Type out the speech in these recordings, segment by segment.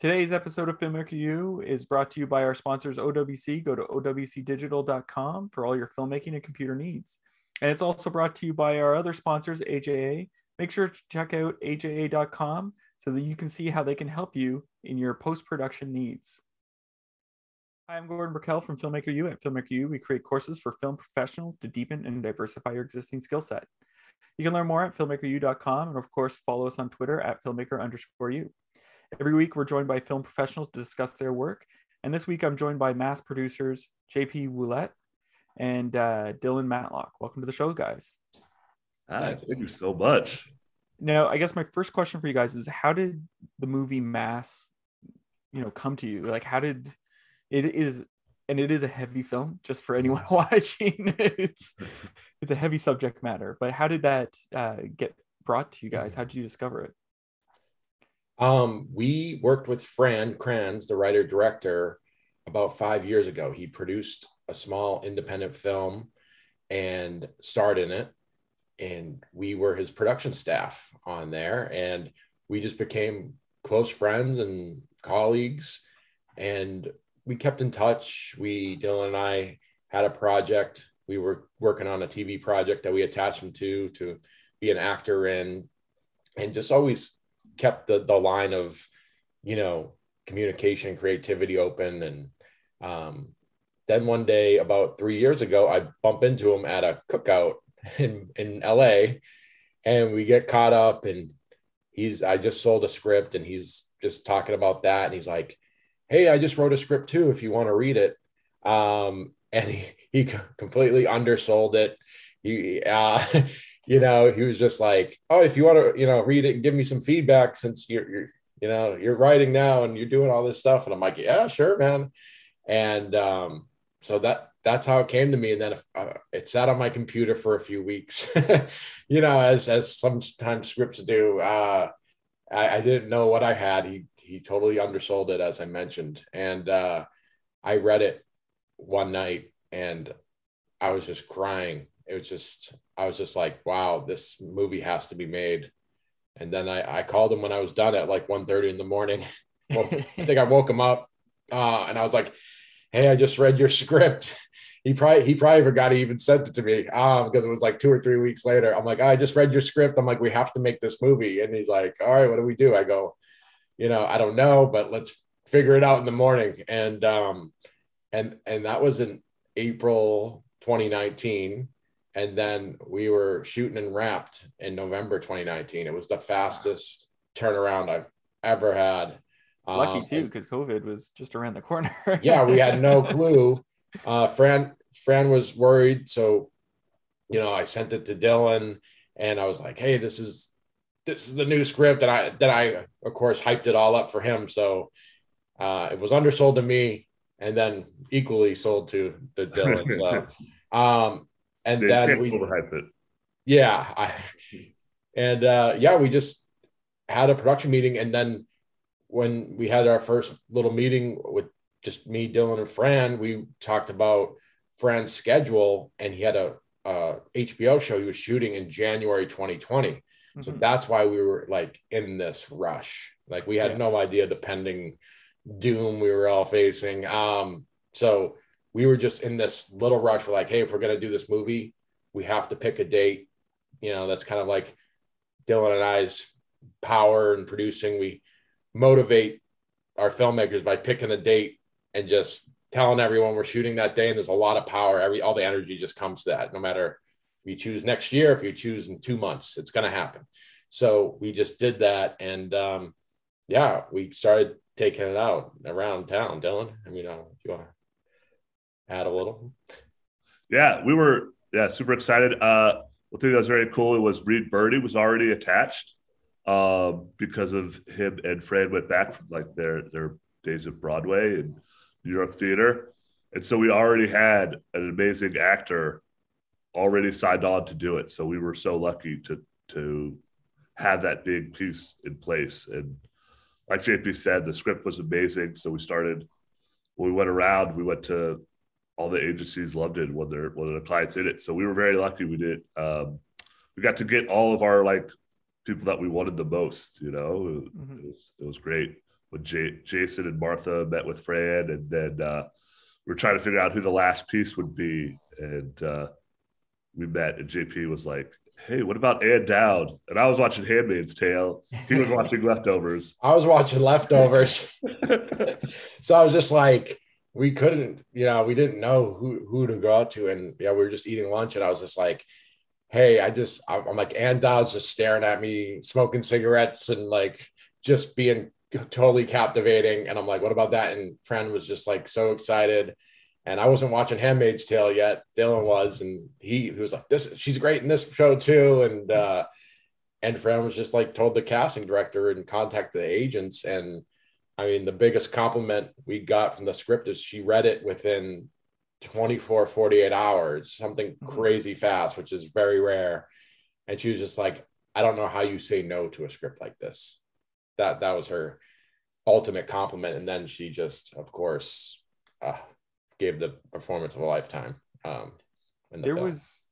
Today's episode of Filmmaker U is brought to you by our sponsors OWC. Go to owcdigital.com for all your filmmaking and computer needs. And it's also brought to you by our other sponsors, AJA. Make sure to check out aja.com so that you can see how they can help you in your post production needs. Hi, I'm Gordon Burkell from Filmmaker U. At Filmmaker U, we create courses for film professionals to deepen and diversify your existing skill set. You can learn more at filmmakeru.com and, of course, follow us on Twitter at filmmaker underscore you. Every week, we're joined by film professionals to discuss their work. And this week, I'm joined by mass producers JP Ouellette and uh, Dylan Matlock. Welcome to the show, guys. Hi, thank you so much. Now, I guess my first question for you guys is how did the movie Mass, you know, come to you? Like, how did it is, and it is a heavy film just for anyone watching. it's it's a heavy subject matter, but how did that uh, get brought to you guys? How did you discover it? Um, we worked with Fran Kranz, the writer director, about five years ago. He produced a small independent film and starred in it. And we were his production staff on there. And we just became close friends and colleagues. And we kept in touch. We, Dylan and I, had a project. We were working on a TV project that we attached him to, to be an actor in, and just always kept the, the line of, you know, communication, and creativity open. And um, then one day, about three years ago, I bump into him at a cookout in, in LA and we get caught up and he's, I just sold a script and he's just talking about that. And he's like, Hey, I just wrote a script too, if you want to read it. Um, and he, he completely undersold it. He, uh, you know, he was just like, "Oh, if you want to, you know, read it and give me some feedback, since you're, you're, you know, you're writing now and you're doing all this stuff." And I'm like, "Yeah, sure, man." And um, so that that's how it came to me. And then uh, it sat on my computer for a few weeks, you know, as as sometimes scripts do. Uh, I, I didn't know what I had. He he totally undersold it, as I mentioned, and uh, I read it one night and I was just crying it was just I was just like, wow, this movie has to be made. And then I, I called him when I was done at like 1.30 in the morning. well, I think I woke him up uh, and I was like, hey, I just read your script. He probably he probably forgot he even sent it to me um, because it was like two or three weeks later. I'm like, I just read your script. I'm like, we have to make this movie. And he's like, all right, what do we do? I go, you know, I don't know, but let's figure it out in the morning. And um, and and that was in April 2019 and then we were shooting and wrapped in November 2019. It was the fastest turnaround I've ever had. Lucky um, too, because COVID was just around the corner. yeah, we had no clue. Uh, Fran Fran was worried, so you know I sent it to Dylan, and I was like, "Hey, this is this is the new script," and I then I of course hyped it all up for him. So uh, it was undersold to me, and then equally sold to the Dylan. so, um, and they then we overhype it. Yeah, I, and uh, yeah, we just had a production meeting, and then when we had our first little meeting with just me, Dylan, and Fran, we talked about Fran's schedule, and he had a, a HBO show he was shooting in January 2020. Mm-hmm. So that's why we were like in this rush. Like we had yeah. no idea the pending doom we were all facing. Um, so we were just in this little rush. We're like, hey, if we're gonna do this movie, we have to pick a date. You know, that's kind of like Dylan and I's power and producing. We motivate our filmmakers by picking a date and just telling everyone we're shooting that day. And there's a lot of power. Every all the energy just comes to that. No matter if you choose next year, if you choose in two months, it's gonna happen. So we just did that, and um, yeah, we started taking it out around town. Dylan, I mean, uh, you want add a little? Yeah, we were yeah super excited. Uh, one thing that was very cool It was Reed Birney was already attached uh, because of him and Fran went back from like their their days of Broadway and New York theater, and so we already had an amazing actor already signed on to do it. So we were so lucky to to have that big piece in place. And like JP said, the script was amazing. So we started when we went around, we went to all the agencies loved it when their when their clients did it. So we were very lucky we did. Um, we got to get all of our like people that we wanted the most. You know, it, mm-hmm. it, was, it was great. when J- Jason and Martha met with Fran, and then uh, we are trying to figure out who the last piece would be, and uh, we met, and JP was like, "Hey, what about Ann Dowd?" And I was watching *Handmaid's Tale. He was watching *Leftovers*. I was watching *Leftovers*. so I was just like, we couldn't, you know, we didn't know who who to go out to, and yeah, we were just eating lunch, and I was just like, "Hey, I just," I'm like, Ann Dowd's just staring at me, smoking cigarettes, and like just being totally captivating. And I'm like, "What about that?" And Fran was just like so excited and I wasn't watching Handmaid's Tale yet. Dylan was, and he, he was like, "This, she's great in this show too." And uh, and Fran was just like told the casting director and contacted the agents. And I mean, the biggest compliment we got from the script is she read it within 24, 48 hours, something mm-hmm. crazy fast, which is very rare. And she was just like, "I don't know how you say no to a script like this." That that was her ultimate compliment. And then she just, of course. Uh, gave the performance of a lifetime. Um, the there film. was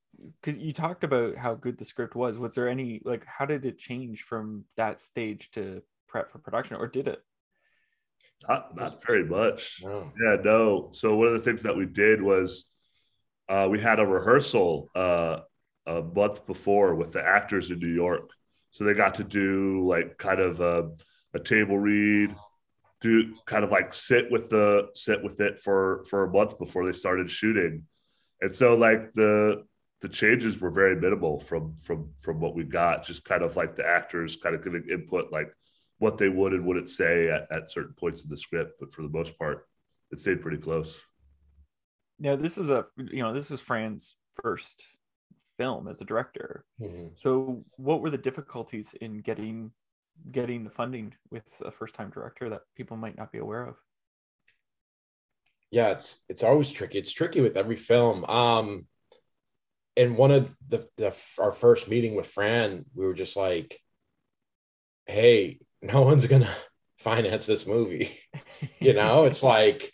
because you talked about how good the script was. Was there any like how did it change from that stage to prep for production, or did it? Not, not very much. No. Yeah, no. So one of the things that we did was uh, we had a rehearsal uh, a month before with the actors in New York. So they got to do like kind of a, a table read, do kind of like sit with the sit with it for for a month before they started shooting and so like the the changes were very minimal from from from what we got just kind of like the actors kind of giving input like what they would and wouldn't say at, at certain points in the script but for the most part it stayed pretty close. Now this is a you know this is fran's first film as a director. Mm-hmm. so what were the difficulties in getting getting the funding with a first time director that people might not be aware of? Yeah it's it's always tricky. It's tricky with every film. Um in one of the, the our first meeting with fran we were just like hey no one's gonna finance this movie you know it's like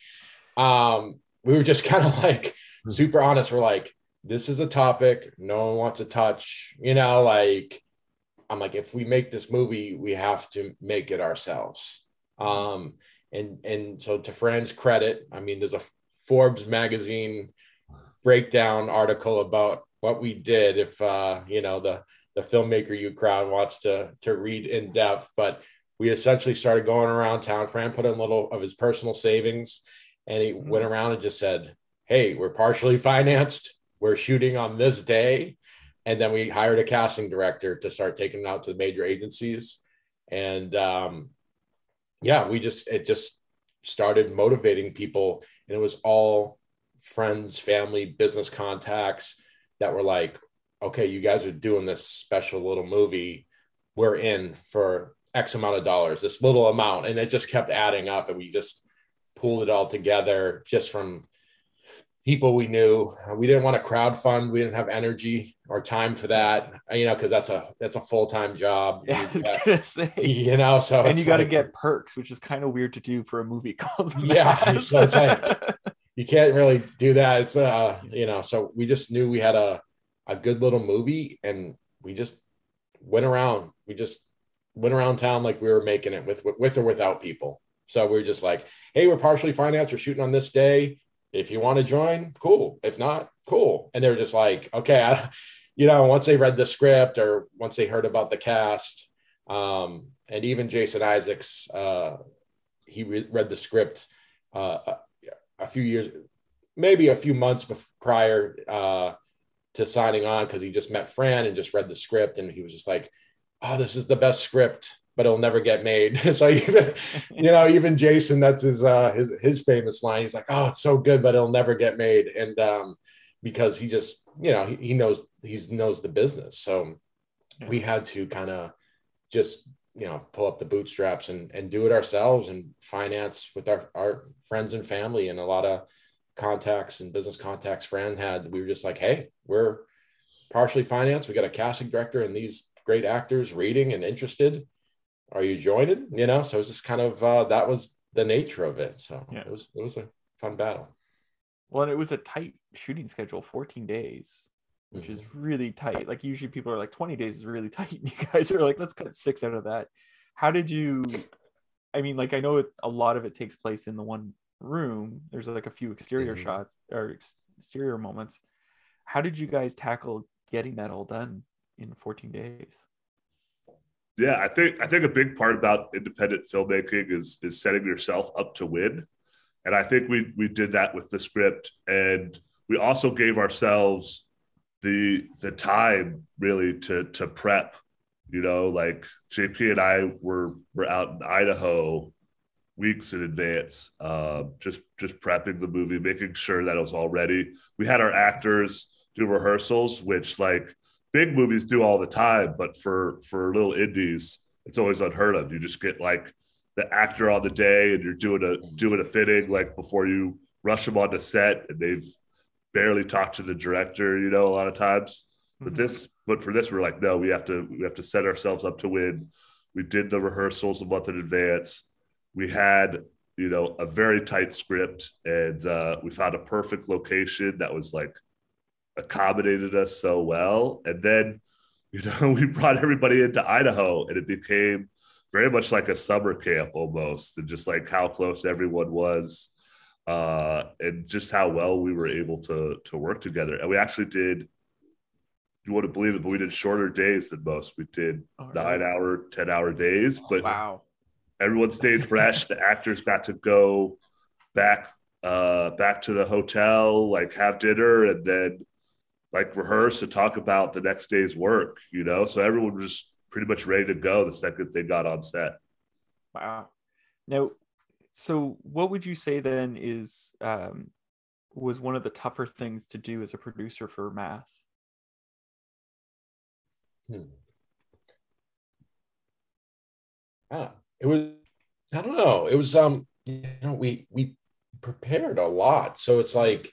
um we were just kind of like super honest we're like this is a topic no one wants to touch you know like I'm like, if we make this movie, we have to make it ourselves. Um, and and so to Fran's credit, I mean, there's a Forbes magazine breakdown article about what we did. If uh, you know the the filmmaker you crowd wants to to read in depth, but we essentially started going around town. Fran put in a little of his personal savings, and he mm-hmm. went around and just said, "Hey, we're partially financed. We're shooting on this day." and then we hired a casting director to start taking it out to the major agencies and um, yeah we just it just started motivating people and it was all friends family business contacts that were like okay you guys are doing this special little movie we're in for x amount of dollars this little amount and it just kept adding up and we just pulled it all together just from people we knew. We didn't want to crowd fund. We didn't have energy or time for that, you know, because that's a that's a full time job. Yeah, say, you know, so and you got to like, get perks, which is kind of weird to do for a movie called yeah. So you can't really do that. It's uh, you know, so we just knew we had a a good little movie, and we just went around. We just went around town like we were making it with with or without people. So we are just like, hey, we're partially financed. We're shooting on this day if you want to join, cool. If not, cool. And they're just like, okay, I, you know, once they read the script or once they heard about the cast, um, and even Jason Isaacs, uh, he re- read the script uh, a, a, few years, maybe a few months prior uh, to signing on because he just met Fran and just read the script and he was just like, oh, this is the best script but it'll never get made. so even, you know, even Jason, that's his uh his his famous line. He's like, "Oh, it's so good, but it'll never get made." And um, because he just, you know, he, he knows he knows the business. So yeah. we had to kind of just you know pull up the bootstraps and and do it ourselves and finance with our our friends and family and a lot of contacts and business contacts Fran had. We were just like, hey, we're partially financed. We got a casting director and these great actors reading and interested are you joining? You know, so it's just kind of uh, that was the nature of it. So yeah. it was it was a fun battle. Well, and it was a tight shooting schedule, 14 days, which mm-hmm. is really tight. Like usually people are like 20 days is really tight. You guys are like, let's cut six out of that. How did you I mean, like I know it, a lot of it takes place in the one room. There's like a few exterior Mhm. shots or ex- exterior moments. How did you guys tackle getting that all done in 14 days? Yeah, I think I think a big part about independent filmmaking is is setting yourself up to win, and I think we we did that with the script, and we also gave ourselves the the time really to to prep. You know, like JP and I were were out in Idaho weeks in advance, uh, just just prepping the movie, making sure that it was all ready. We had our actors do rehearsals, which like big movies do all the time, but for for little indies, it's always unheard of. You just get like the actor on the day, and you're doing a doing a fitting like before you rush them onto set, and they've barely talked to the director. You know, a lot of times. But Mhm. this, but for this, we're like, no, we have to we have to set ourselves up to win. We did the rehearsals a month in advance. We had you know a very tight script, and uh, we found a perfect location that was like accommodated us so well. And then, you know, we brought everybody into Idaho and it became very much like a summer camp almost, and just like how close everyone was, uh, and just how well we were able to to work together. And we actually did. You wouldn't believe it, but we did shorter days than most. We did All nine hour, ten hour days, but Wow. everyone stayed fresh. the actors got to go back uh back to the hotel, like have dinner and then like rehearse to talk about the next day's work, you know. So everyone was just pretty much ready to go the second they got on set. Wow. Now, so what would you say then is um, was one of the tougher things to do as a producer for Mass? Ah, it was I don't know. It was um you know we we prepared a lot. So it's like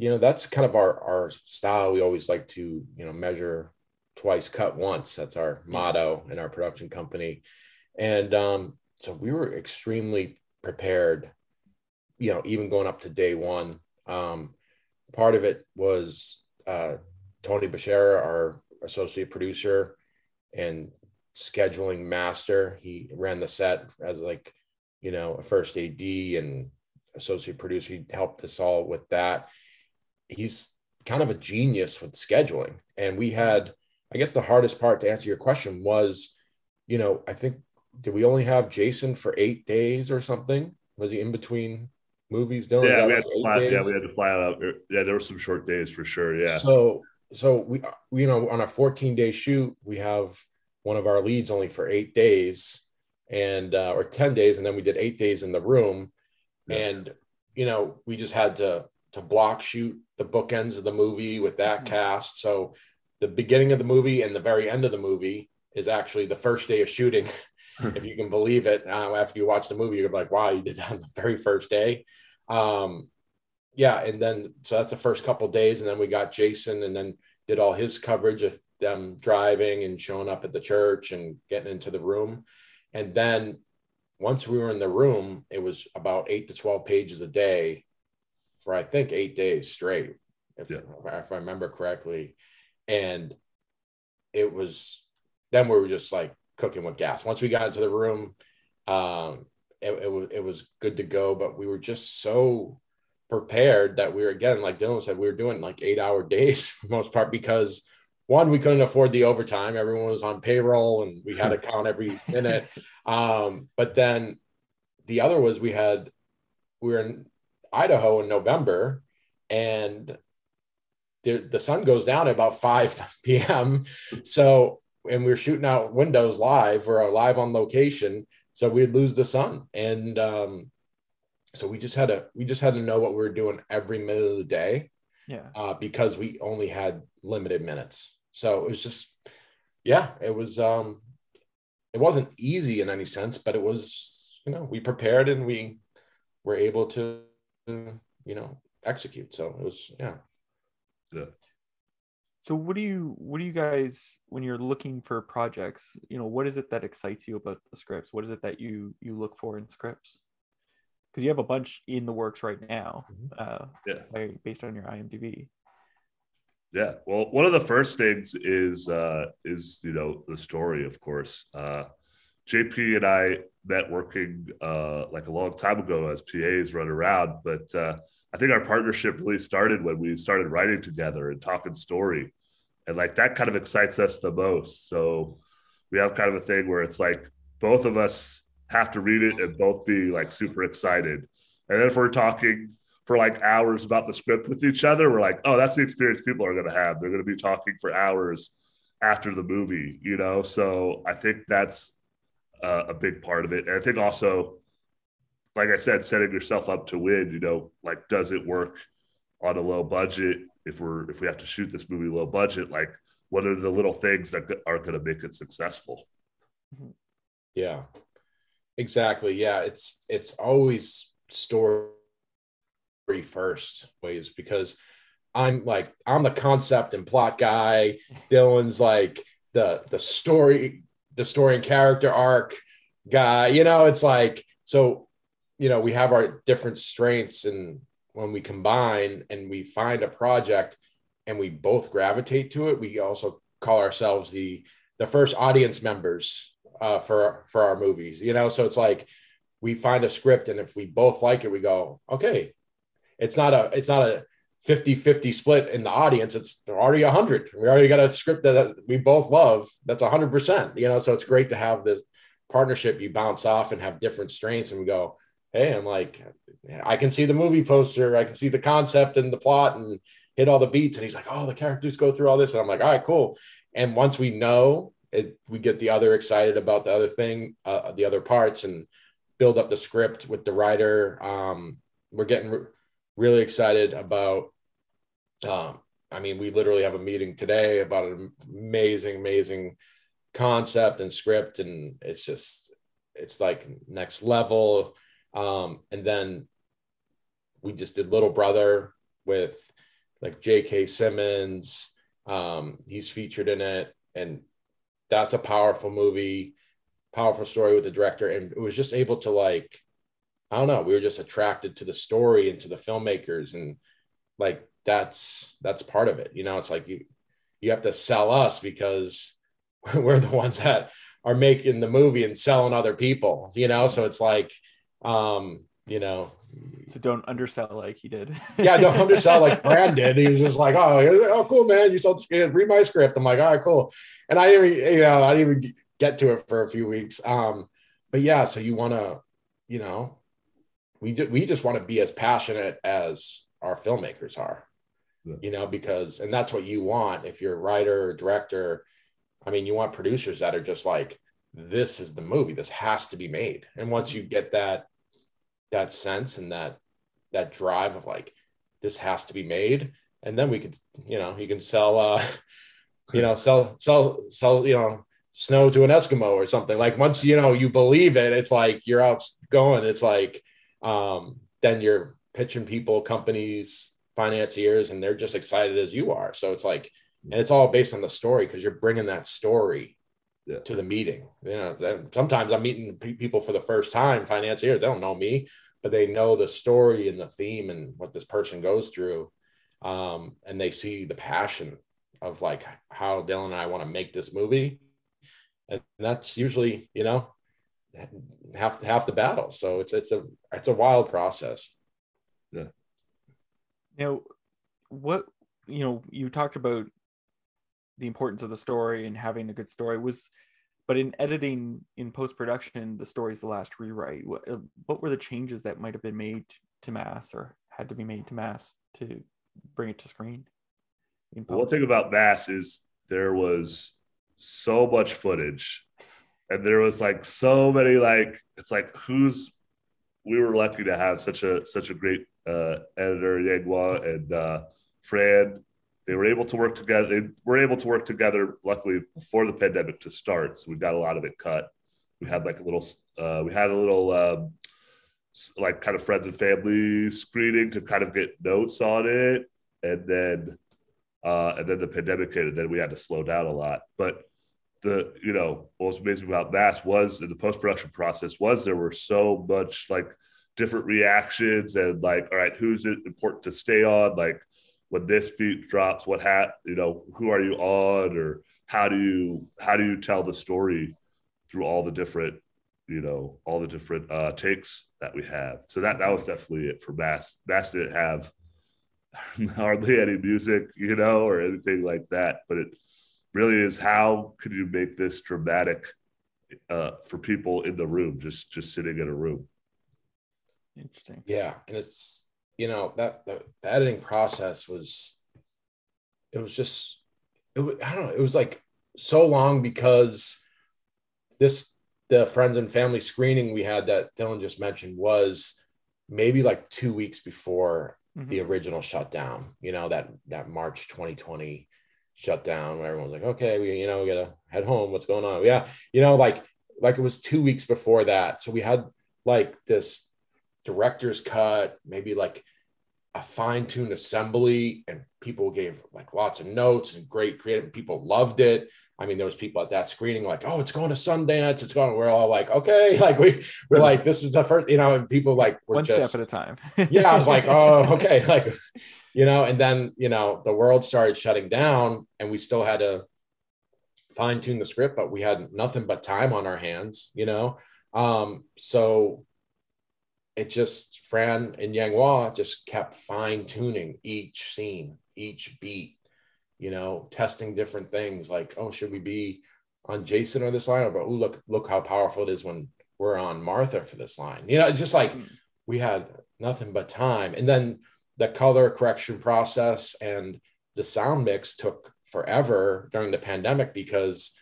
you know that's kind of our our style. We always like to, you know, measure twice cut once. That's our motto in our production company. And um so we were extremely prepared you know, even going up to day 1. Um part of it was uh Tony Bashara, our associate producer and scheduling master. He ran the set as like, you know, a first AD and associate producer. He helped us all with that. He's kind of a genius with scheduling. And we had, I guess the hardest part to answer your question was, you know, I think did we only have Jason for eight days or something? Was he in between movies? Dylan? Yeah, we like had to fly, yeah, we had to fly out. Yeah, there were some short days for sure. Yeah. So so we you know on a 14 day shoot we have one of our leads only for eight days and uh, or 10 days and then we did eight days in the room Yeah. and you know we just had to to block shoot the bookends of the movie with that Mhm. cast. So the beginning of the movie and the very end of the movie is actually the first day of shooting if you can believe it. Uh, after you watch the movie you're like wow you did that on the very first day. Um yeah and then so that's the first couple days and then we got jason and then did all his coverage of them driving and showing up at the church and getting into the room. And then once we were in the room it was about 8 to 12 pages a day for i think 8 days straight if, Yeah. if i remember correctly. And it was then we were just like cooking with gas. Once we got into the room um it, it was it was good to go but we were just so prepared that we were again like dylan said we were doing like eight hour days for the most part because one we couldn't afford the overtime. Everyone was on payroll and we had to count every minute. Um but then the other was we had we were in idaho in november and the, the sun goes down at about 5 p.m so and we are shooting out windows live. We're live on location. So we'd lose the sun. And um so we just had to we just had to know what we were doing every minute of the day Yeah. uh, because we only had limited minutes. So it was just yeah it was um it wasn't easy in any sense but it was you know we prepared and we were able to you know execute so it was yeah Yeah. So what do you what do you guys when you're looking for projects, you know, what is it that excites you about the scripts? What is it that you you look for in scripts? Because you have a bunch in the works right now, Mhm. uh, Yeah. based on your IMDb. Yeah. Well, one of the first things is uh is you know the story, of course. Uh JP and I met working uh, like a long time ago as PAs run around, but uh, I think our partnership really started when we started writing together and talking story, and like that kind of excites us the most. So we have kind of a thing where it's like both of us have to read it and both be like super excited, and then if we're talking for like hours about the script with each other, we're like, oh, that's the experience people are going to have. They're going to be talking for hours after the movie, you know. So I think that's uh, a big part of it. And I think also, like I said, setting yourself up to win. You know, like does it work on a low budget? If we're if we have to shoot this movie low budget, like what are the little things that are going to make it successful? Yeah, exactly. Yeah, it's it's always story first ways because I'm like I'm the concept and plot guy. Dylan's like the the story the story and character arc guy. You know, it's like so. You know, we have our different strengths, and when we combine and we find a project and we both gravitate to it, we also call ourselves the the first audience members uh, for for our movies. You know, so it's like we find a script, and if we both like it, we go, okay. It's not a it's not a 50 50 split in the audience it's already 100 we already got a script that we both love that's 100% you know so it's great to have this partnership you bounce off and have different strengths and we go hey i'm like i can see the movie poster i can see the concept and the plot and hit all the beats and he's like oh the characters go through all this and i'm like all right cool. And once we know it we get the other excited about the other thing uh, the other parts and build up the script with the writer um, we're getting really excited about. Um, I mean, we literally have a meeting today about an amazing, amazing concept and script, and it's just it's like next level. Um, and then we just did Little Brother with like J.K. Simmons. Um, he's featured in it, and that's a powerful movie, powerful story with the director, and it was just able to like I don't know. We were just attracted to the story and to the filmmakers, and like that's that's part of it. You know, it's like you you have to sell us because we're the ones that are making the movie and selling other people. You know, so it's like, um, you know. So don't undersell like he did. yeah, don't undersell like Brandon. He was just like, oh, oh, cool, man. You sold the script. Read my script. I'm like, all right, cool. And I didn't, you know, I didn't even get to it for a few weeks. Um, but yeah, so you want to, you know, we do, we just want to be as passionate as our filmmakers are. Yeah. you know because and that's what you want. If you're a writer or director i mean you want producers that are just like this is the movie. This has to be made. And once you get that that sense and that that drive of like this has to be made and then we could you know you can sell uh you know sell sell sell you know snow to an eskimo or something. Like once you know you believe it it's like you're out going. It's like um, then you're pitching people, companies, financiers, and they're just excited as you are. So it's like, and it's all based on the story because you're bringing that story yeah. to the meeting. You know, sometimes I'm meeting people for the first time, financiers, they don't know me, but they know the story and the theme and what this person goes through. Um, and they see the passion of like how Dylan and I want to make this movie. And that's usually, you know, half half the battle. So it's it's a it's a wild process. Yeah. Now, what you know, you talked about the importance of the story and having a good story was, but in editing in post production, the story's the last rewrite. What, uh, what were the changes that might have been made to mass or had to be made to mass to bring it to screen? One thing about mass is there was so much footage and there was like so many like it's like who's we were lucky to have such a such a great uh, editor Yang Hua and uh, Fran. They were able to work together. They were able to work together. Luckily, before the pandemic to start, so we got a lot of it cut. We had like a little. Uh, we had a little um, like kind of friends and family screening to kind of get notes on it, and then uh, and then the pandemic hit, and then we had to slow down a lot. But the you know what was amazing about Mass was in the post production process was there were so much like different reactions and like all right who's it important to stay on like when this beat drops what hat you know who are you on or how do you how do you tell the story through all the different, you know, all the different uh, takes that we have. So that that was definitely it for Mass. Mass didn't have hardly any music, you know, or anything like that. But it really is how could you make this dramatic uh, for people in the room, just just sitting in a room. Interesting. Yeah, and it's you know that the, the editing process was it was just it was, I don't know it was like so long because this the friends and family screening we had that Dylan just mentioned was maybe like two weeks before mm-hmm. the original shutdown. You know that that March 2020 shutdown when everyone's like, okay, we you know we gotta head home. What's going on? Yeah, you know like like it was two weeks before that, so we had like this director's cut, maybe like a fine-tuned assembly, and people gave like lots of notes and great creative. People loved it. I mean, there was people at that screening like, "Oh, it's going to Sundance. It's going." We're all like, "Okay," like we we're like, "This is the first, you know." And people like were one just, step at a time. yeah, I was like, "Oh, okay," like you know. And then you know, the world started shutting down, and we still had to fine tune the script, but we had nothing but time on our hands, you know. Um, so it just Fran and Yang Hua just kept fine tuning each scene, each beat, you know, testing different things like, oh, should we be on Jason or this line? Or, but oh, look, look how powerful it is when we're on Martha for this line. You know, it's just like mm-hmm. we had nothing but time. And then the color correction process and the sound mix took forever during the pandemic because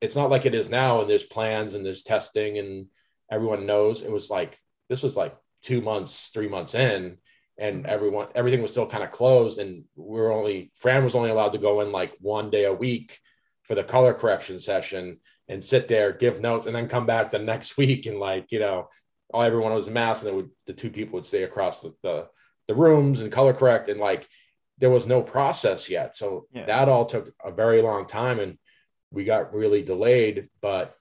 it's not like it is now and there's plans and there's testing and everyone knows. It was like this was like two months, three months in, and everyone everything was still kind of closed, and we are only Fran was only allowed to go in like one day a week for the color correction session and sit there, give notes, and then come back the next week and like you know, all everyone was a mask, and would, the two people would stay across the, the the rooms and color correct, and like there was no process yet, so yeah. that all took a very long time, and we got really delayed, but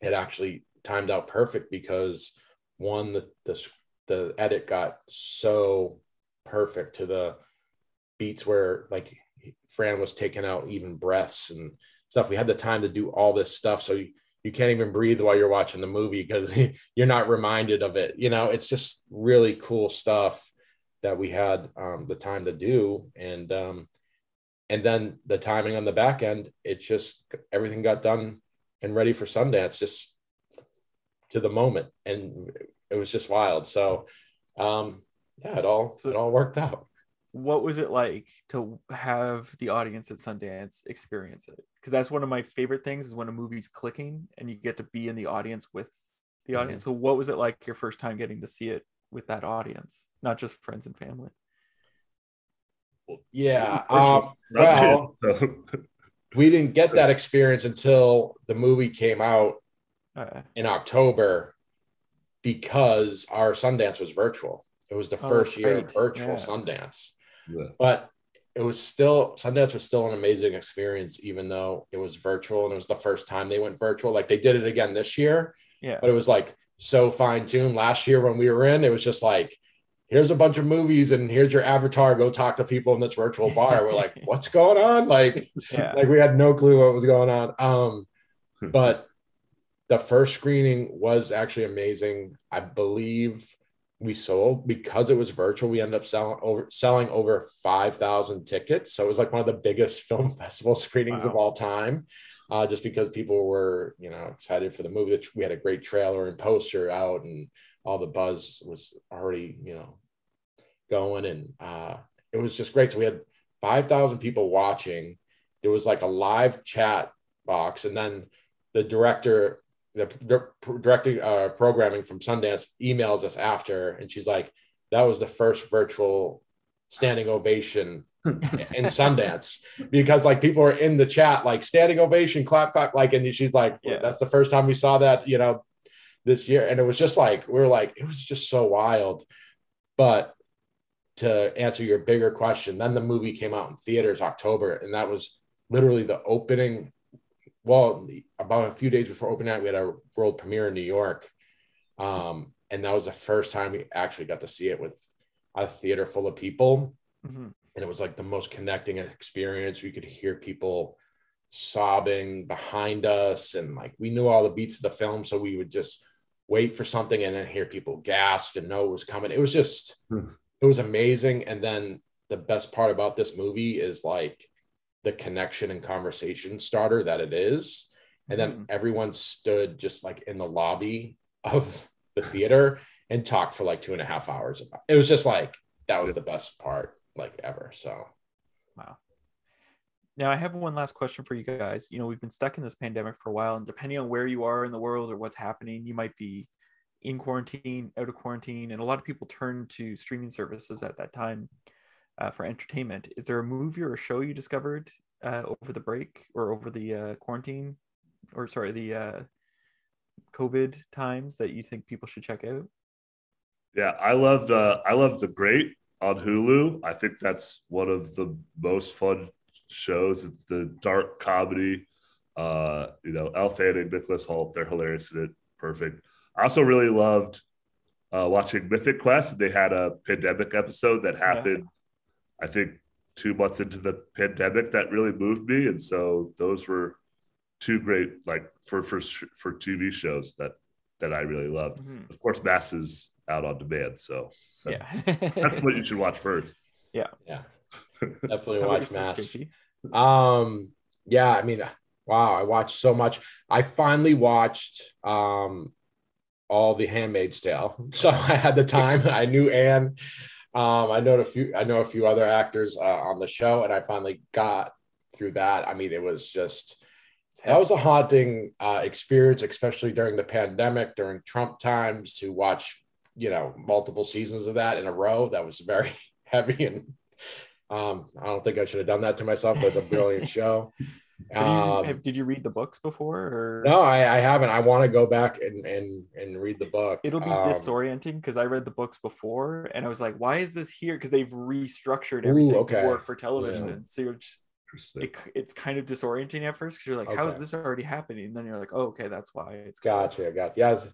it actually timed out perfect because one the the the edit got so perfect to the beats where like Fran was taking out even breaths and stuff. We had the time to do all this stuff, so you, you can't even breathe while you're watching the movie because you're not reminded of it. You know, it's just really cool stuff that we had um, the time to do, and um, and then the timing on the back end, it just everything got done and ready for Sundance just to the moment, and it was just wild. So, um, yeah, it all so, it all worked out. What was it like to have the audience at Sundance experience it? Because that's one of my favorite things is when a movie's clicking and you get to be in the audience with the mm-hmm. audience. Mm-hmm. So, what was it like your first time getting to see it with that audience, not just friends and family? Yeah. Um, well, we didn't get that experience until the movie came out uh, in October because our Sundance was virtual. It was the oh, first year of virtual yeah. Sundance. Yeah. But it was still Sundance was still an amazing experience, even though it was virtual and it was the first time they went virtual. Like they did it again this year. Yeah. But it was like so fine-tuned. Last year when we were in, it was just like here's a bunch of movies and here's your avatar. Go talk to people in this virtual bar. We're like what's going on? Like yeah. like we had no clue what was going on. Um but the first screening was actually amazing. I believe we sold because it was virtual we ended up selling over selling over 5000 tickets. So it was like one of the biggest film festival screenings wow. of all time uh, just because people were you know excited for the movie we had a great trailer and poster out and all the buzz was already, you know, going. And uh, it was just great. So we had 5,000 people watching. There was like a live chat box. And then the director, the, the directing uh, programming from Sundance emails us after. And she's like, that was the first virtual standing ovation in Sundance because like people are in the chat like standing ovation clap clap like and she's like yeah. that's the first time we saw that you know this year. And it was just like, we were like, it was just so wild. But to answer your bigger question, then the movie came out in theaters October, and that was literally the opening. Well, about a few days before opening night, we had a world premiere in New York. Um, and that was the first time we actually got to see it with a theater full of people. Mm-hmm. And it was like the most connecting experience. We could hear people sobbing behind us and like we knew all the beats of the film so we would just wait for something and then hear people gasp and know it was coming it was just Hmm. it was amazing and then the best part about this movie is like the connection and conversation starter that it is and then Mhm. everyone stood just like in the lobby of the theater and talked for like two and a half hours about it was just like that was the best part like ever so Wow. Now I have one last question for you guys. You know, we've been stuck in this pandemic for a while, and depending on where you are in the world or what's happening, you might be in quarantine, out of quarantine, and a lot of people turn to streaming services at that time uh, for entertainment. Is there a movie or a show you discovered uh, over the break or over the uh, quarantine, or sorry, the uh, COVID times that you think people should check out? Yeah, I loved uh, I loved The Great on Hulu. I think that's one of the most fun shows. It's the dark comedy. Uh, you know, Elle Fanning, Nicholas Hoult, they're hilarious in it. Perfect. I also really loved uh, watching Mythic Quest. They had a pandemic episode that happened, I think, two months into the pandemic that really moved me, and so those were two great like for for for TV shows that that I really loved. Mhm. Of course, Mass is out on demand, so that's, Yeah. that's what you should watch first. yeah Yeah. definitely watch mass Um, yeah, I mean, wow, I watched so much. I finally watched um all the Handmaid's Tale, so I had the time. I knew Ann. Um, I know a few. I know a few other actors uh, on the show, and I finally got through that. I mean, it was just that was a haunting uh, experience, especially during the pandemic, during Trump times, to watch you know multiple seasons of that in a row. That was very heavy and um, I don't think I should have done that to myself, but it's a brilliant show. Have you- Um, did you read the books before? Or no, I, I haven't. I want to go back and and and read the book. It'll be Um, disorienting because I read the books before and I was like, why is this here? Because they've restructured Ooh, everything okay. to work for television. Yeah. So you're just it, it's kind of disorienting at first because you're like, how is this already happening? And then you're like, oh, okay, that's why it's Gotcha. Got it's-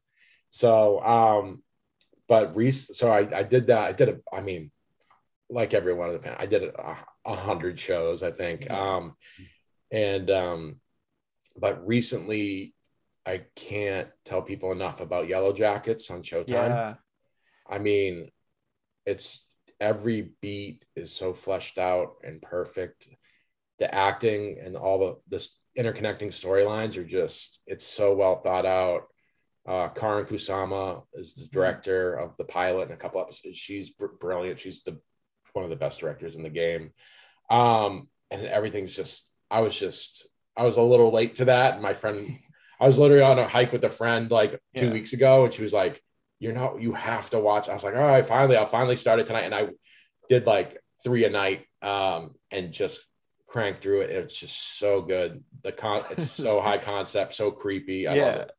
So, um, but Reese. So I I did that. I did a. I mean, like every one of the pan, I did a, a hundred shows. I think. Mhm. Um, and um, but recently, I can't tell people enough about Yellowjackets on Showtime. Yeah. I mean, it's every beat is so fleshed out and perfect. The acting and all the this interconnecting storylines are just it's so well thought out. Uh, Karyn Kusama is the director of the pilot and a couple episodes. She's br- brilliant. She's the one of the best directors in the game. Um, and everything's just I was just I was a little late to that. My friend, I was literally on a hike with a friend like two Yeah. weeks ago, and she was like, "You're not. You have to watch." I was like, "All right, finally, I'll finally start it tonight." And I did like three a night, um, and just cranked through it. It's just so good. The con, it's so high concept, so creepy. I yeah. love it.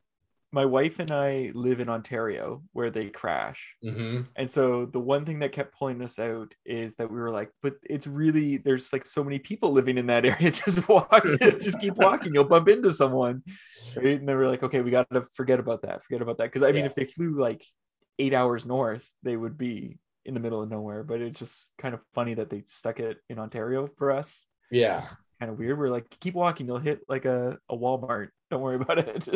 My wife and I live in Ontario where they crash. hmm And so the one thing that kept pulling us out is that we were like, but it's really there's like so many people living in that area. Just walk, just keep walking. You'll bump into someone. Right. And then we're like, okay, we gotta forget about that. Forget about that. Because I mean, Yeah. if they flew like eight hours north, they would be in the middle of nowhere. But it's just kind of funny that they stuck it in Ontario for us. Yeah, Kind of weird. We're like, keep walking, you'll hit like a, a Walmart. Don't worry about it.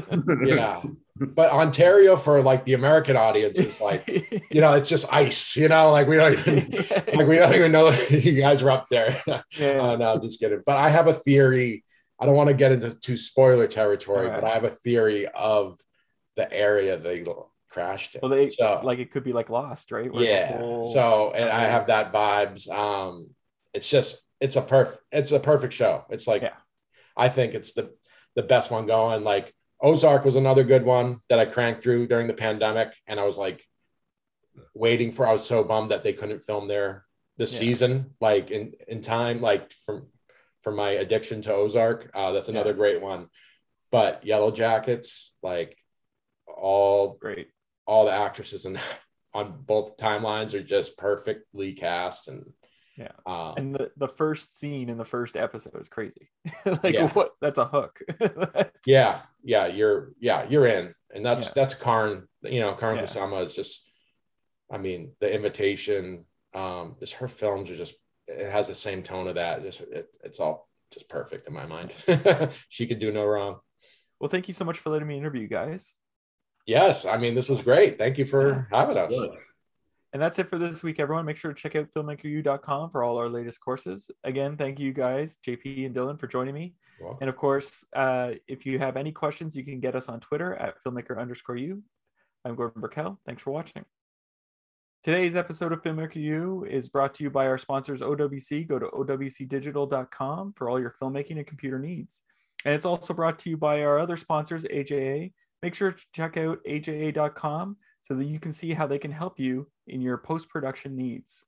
yeah. but Ontario for like the American audience is like, you know, it's just ice. You know, like we don't even like we don't even know you guys are up there. yeah. Oh no, just kidding. But I have a theory. I don't want to get into too spoiler territory, right. but I have a theory of the area they crashed in. well, they So- like it could be like Lost, right? Where yeah. whole- So, and I have that vibes. Um, it's just it's a perfect it's a perfect show. It's like Yeah. I think it's the the best one going. Like Ozark was another good one that I cranked through during the pandemic, and I was like waiting for. I was so bummed that they couldn't film there this Yeah. season, like in in time, like from for my addiction to Ozark. Uh, that's another Yeah. great one. But Yellowjackets, like all great. all the actresses and on both timelines are just perfectly cast and Yeah. um, And the, the first scene in the first episode is crazy. like Yeah. what that's a hook. yeah yeah you're yeah you're in and that's Yeah. that's Karyn you know Karyn Yeah. Kusama is just I mean the invitation um just her films are just it has the same tone of that just it, it's all just perfect in my mind. she could do no wrong. Well, thank you so much for letting me interview you guys. Yes, I mean this was great. Thank you for having us. Good. And that's it for this week, everyone. Make sure to check out filmmakeru.com for all our latest courses. Again, thank you guys, JP and Dylan, for joining me. And of course, uh, if you have any questions, you can get us on Twitter at filmmaker underscore you. I'm Gordon Burkell. Thanks for watching. Today's episode of Filmmaker U is brought to you by our sponsors, OWC. Go to owcdigital.com for all your filmmaking and computer needs. And it's also brought to you by our other sponsors, AJA. Make sure to check out aja.com so that you can see how they can help you in your post production needs.